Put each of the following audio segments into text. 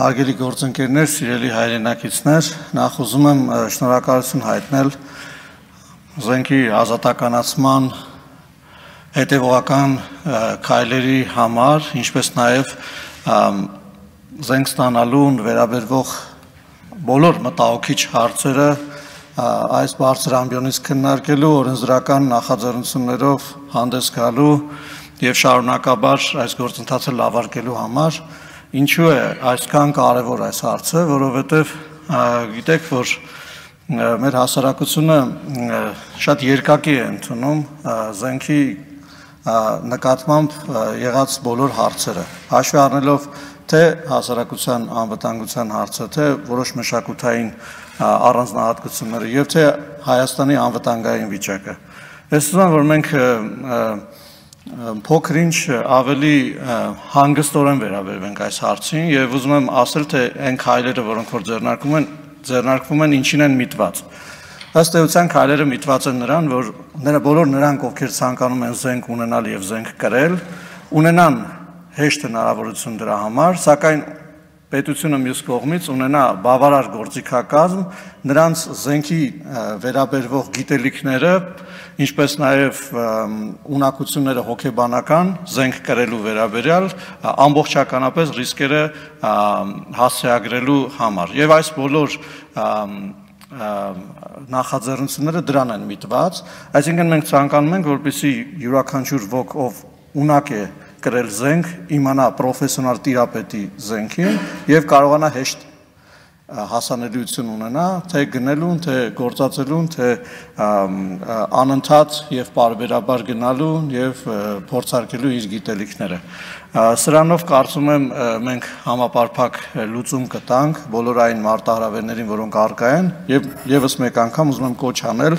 Հարգելի գործընկերներ, սիրելի հայրենակիցներ, նախ ուզում եմ շնորհակալություն հայտնել զենքի ազատականացման հետևողական քայլերի համար, ինչպես նաև զենք ստանալուն վերաբերվող բոլոր մտահոգիչ հարցերը այս բարձր ամբիոնից քննարկելու օրենսդրական նախաձեռնություններով հանդես գալու եւ շարունակաբար այս գործընթացը լավարկելու համար Ինչու է այսքան կարևոր այս հարցը, որովհետև գիտեք, որ մեր հասարակությունը շատ երկակի է ընդունում զենքի նկատմամբ եղած բոլոր հարցերը, հաշվի առնելով թե հասարակության անվտանգության հարցը, թե որոշ մշակութային առանձնահատկությունները եւ թե Հայաստանի անվտանգային վիճակը։ Ես ուզում եմ, որ մենք փոքրինչ ավելի հանգստորեն վերաբերվենք այս հարցին եւ ուզում եմ ասել թե այն քայլերը, որոնք որ ձեռնարկվում են, ձեռնարկվում են ինչին են միտված։ Ըստ էության քայլերը միտված են նրան, որ նրա բոլոր նրանք, ովքեր ցանկանում են զենք ունենալ եւ զենք կրել, ունենան հեշտ հնարավորություն դրա համար, սակայն պետությունը մյուս կողմից ունենա բավարար գործիքակազմ նրանց զենքի վերաբերվող գիտելիքները, ինչպես նաև ունակությունները հոգեբանական զենք կրելու վերաբերյալ ամբողջականապես ռիսկերը հասցեագրելու համար։ Եվ այս բոլոր նախաձեռնությունները դրան են միտված, այսինքն մենք ցանկանում ենք, որպեսզի յուրաքանչյուր ոք ով ունակ է կրել զենք, իմանա պրոֆեսիոնալ տիրապետի զենքին եւ կարողանա հեշտ հասանելիություն ունենա թե գնելուն, թե գործածելուն, թե անընդհատ եւ բարբերաբար գնալու եւ փորձարկելու իր գիտելիքները։ Սրանով կարծում եմ մենք համապարփակ լուծում կտանք բոլոր այն մարտահրավերներին, որոնք արկա են եւ եւս մեկ անգամ ուզում եմ կոչ անել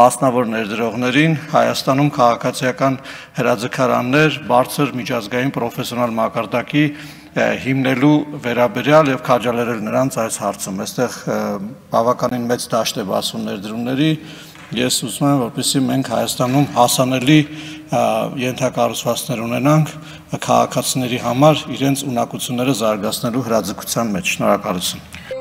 մասնավոր ներդրողներին Հայաստանում քաղաքացիական հրաձգարաններ բարձր միջազգային պրոֆեսիոնալ մակարդակի հիմնելու վերաբերյալ եւ քաջալերել նրանց այս հարցում։ Այստեղ բավականին մեծ դաշտ է բացում ներդրումների Ես ուզում եմ, որպեսզի մենք Հայաստանում հասանելի ենթակառուցվածքներ ունենանք քաղաքացիների համար իրենց ունակությունները զարգացնելու հրաձգության մեջ։ Շնորհակալություն։